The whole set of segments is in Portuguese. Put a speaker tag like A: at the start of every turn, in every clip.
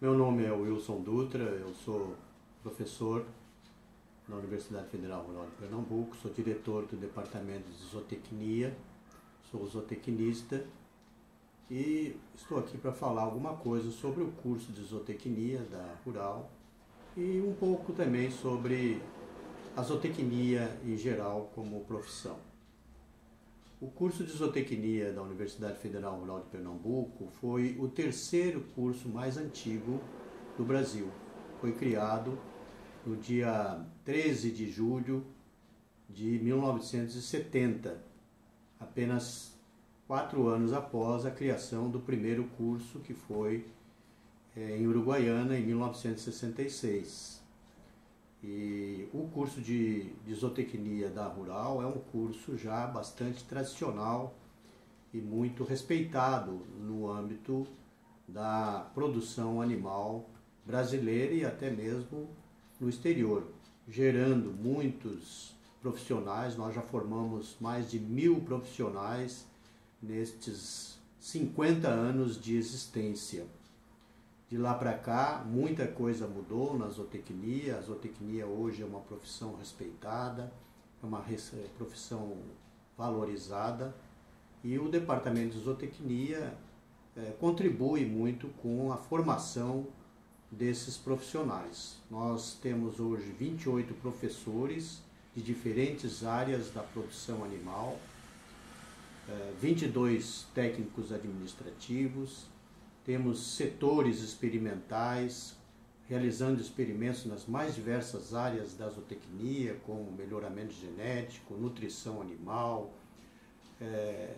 A: Meu nome é Wilson Dutra, eu sou professor na Universidade Federal Rural de Pernambuco, sou diretor do Departamento de Zootecnia, sou zootecnista e estou aqui para falar alguma coisa sobre o curso de zootecnia da Rural e um pouco também sobre a zootecnia em geral como profissão. O curso de zootecnia da Universidade Federal Rural de Pernambuco foi o terceiro curso mais antigo do Brasil. Foi criado no dia 13 de julho de 1970, apenas quatro anos após a criação do primeiro curso, que foi é, em Uruguaiana, em 1966. E o curso de, de zootecnia da Rural é um curso já bastante tradicional e muito respeitado no âmbito da produção animal brasileira e até mesmo no exterior, gerando muitos profissionais. Nós já formamos mais de mil profissionais nestes 50 anos de existência. De lá para cá, muita coisa mudou na zootecnia. A zootecnia hoje é uma profissão respeitada, é uma profissão valorizada e o departamento de zootecnia é, contribui muito com a formação desses profissionais. Nós temos hoje 28 professores de diferentes áreas da produção animal, é, 22 técnicos administrativos, temos setores experimentais, realizando experimentos nas mais diversas áreas da zootecnia, como melhoramento genético, nutrição animal, é,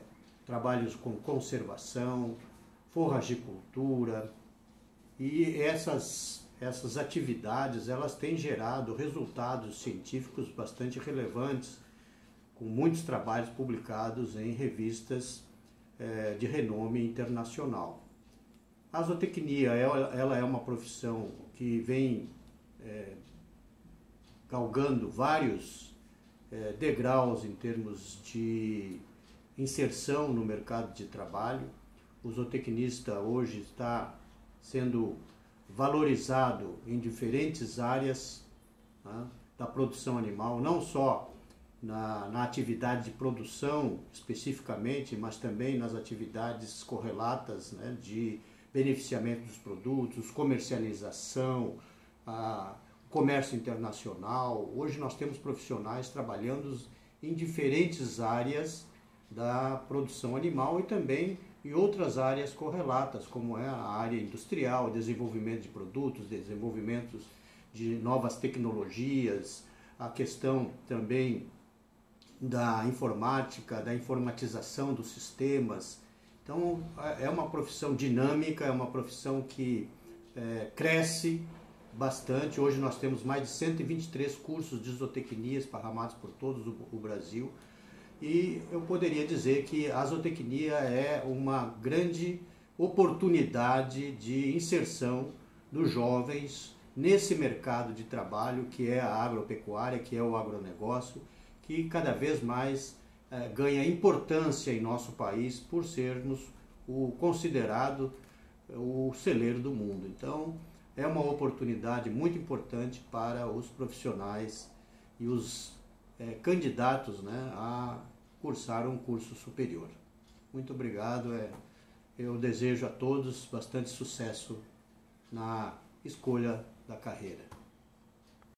A: trabalhos com conservação, forragicultura. E essas, essas atividades elas têm gerado resultados científicos bastante relevantes, com muitos trabalhos publicados em revistas é, de renome internacional. A zootecnia ela, é uma profissão que vem é, galgando vários é, degraus em termos de inserção no mercado de trabalho. O zootecnista hoje está sendo valorizado em diferentes áreas né, da produção animal, não só na, na, atividade de produção especificamente, mas também nas atividades correlatas né, de beneficiamento dos produtos, comercialização, a, comércio internacional. Hoje nós temos profissionais trabalhando em diferentes áreas da produção animal e também em outras áreas correlatas, como é a área industrial, desenvolvimento de produtos, desenvolvimento de novas tecnologias, a questão também da informática, da informatização dos sistemas, então, é uma profissão dinâmica, é uma profissão que é, cresce bastante. Hoje nós temos mais de 123 cursos de zootecnia esparramados por todo o Brasil. E eu poderia dizer que a zootecnia é uma grande oportunidade de inserção dos jovens nesse mercado de trabalho que é a agropecuária, que é o agronegócio, que cada vez mais é, ganha importância em nosso país por sermos o considerado é, o celeiro do mundo. Então, é uma oportunidade muito importante para os profissionais e os é, candidatos né, a cursar um curso superior. Muito obrigado. É, eu desejo a todos bastante sucesso na escolha da carreira.